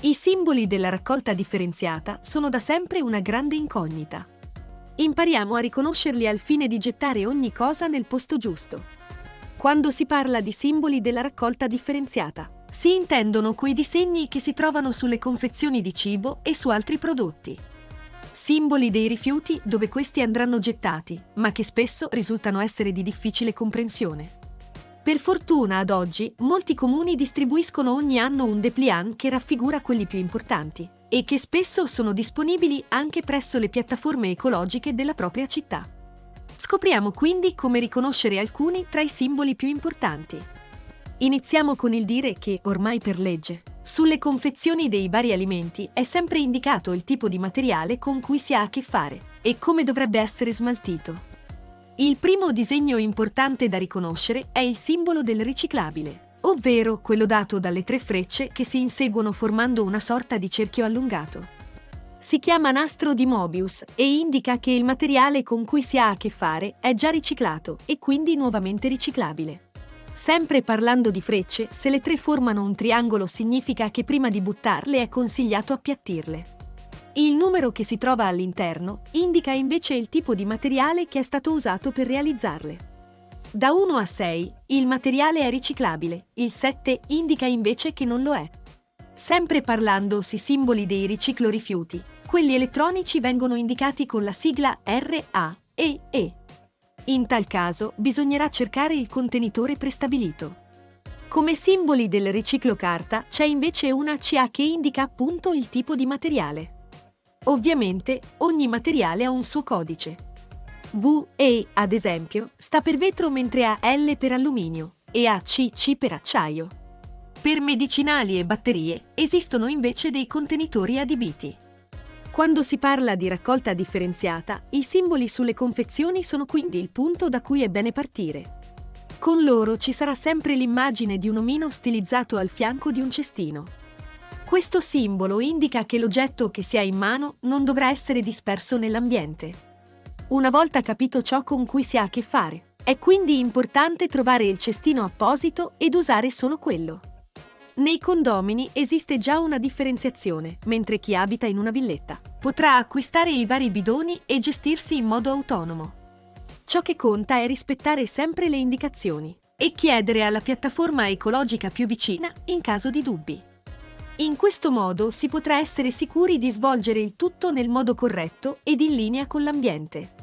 I simboli della raccolta differenziata sono da sempre una grande incognita. Impariamo a riconoscerli al fine di gettare ogni cosa nel posto giusto. Quando si parla di simboli della raccolta differenziata, si intendono quei disegni che si trovano sulle confezioni di cibo e su altri prodotti. Simboli dei rifiuti dove questi andranno gettati, ma che spesso risultano essere di difficile comprensione. Per fortuna ad oggi molti comuni distribuiscono ogni anno un dépliant che raffigura quelli più importanti e che spesso sono disponibili anche presso le piattaforme ecologiche della propria città. Scopriamo quindi come riconoscere alcuni tra i simboli più importanti. Iniziamo con il dire che, ormai per legge, sulle confezioni dei vari alimenti è sempre indicato il tipo di materiale con cui si ha a che fare e come dovrebbe essere smaltito. Il primo disegno importante da riconoscere è il simbolo del riciclabile, ovvero quello dato dalle tre frecce che si inseguono formando una sorta di cerchio allungato. Si chiama nastro di Mobius e indica che il materiale con cui si ha a che fare è già riciclato e quindi nuovamente riciclabile. Sempre parlando di frecce, se le tre formano un triangolo significa che prima di buttarle è consigliato appiattirle. Il numero che si trova all'interno indica invece il tipo di materiale che è stato usato per realizzarle. Da 1 a 6 il materiale è riciclabile, il 7 indica invece che non lo è. Sempre parlando si simboli dei riciclo rifiuti, quelli elettronici vengono indicati con la sigla RA e E. In tal caso bisognerà cercare il contenitore prestabilito. Come simboli del riciclo carta c'è invece una CA che indica appunto il tipo di materiale. Ovviamente ogni materiale ha un suo codice. VE, ad esempio, sta per vetro mentre ha L per alluminio e ha CC per acciaio. Per medicinali e batterie esistono invece dei contenitori adibiti. Quando si parla di raccolta differenziata, i simboli sulle confezioni sono quindi il punto da cui è bene partire. Con loro ci sarà sempre l'immagine di un omino stilizzato al fianco di un cestino. Questo simbolo indica che l'oggetto che si ha in mano non dovrà essere disperso nell'ambiente. Una volta capito ciò con cui si ha a che fare, è quindi importante trovare il cestino apposito ed usare solo quello. Nei condomini esiste già una differenziazione, mentre chi abita in una villetta potrà acquistare i vari bidoni e gestirsi in modo autonomo. Ciò che conta è rispettare sempre le indicazioni e chiedere alla piattaforma ecologica più vicina in caso di dubbi. In questo modo si potrà essere sicuri di svolgere il tutto nel modo corretto ed in linea con l'ambiente.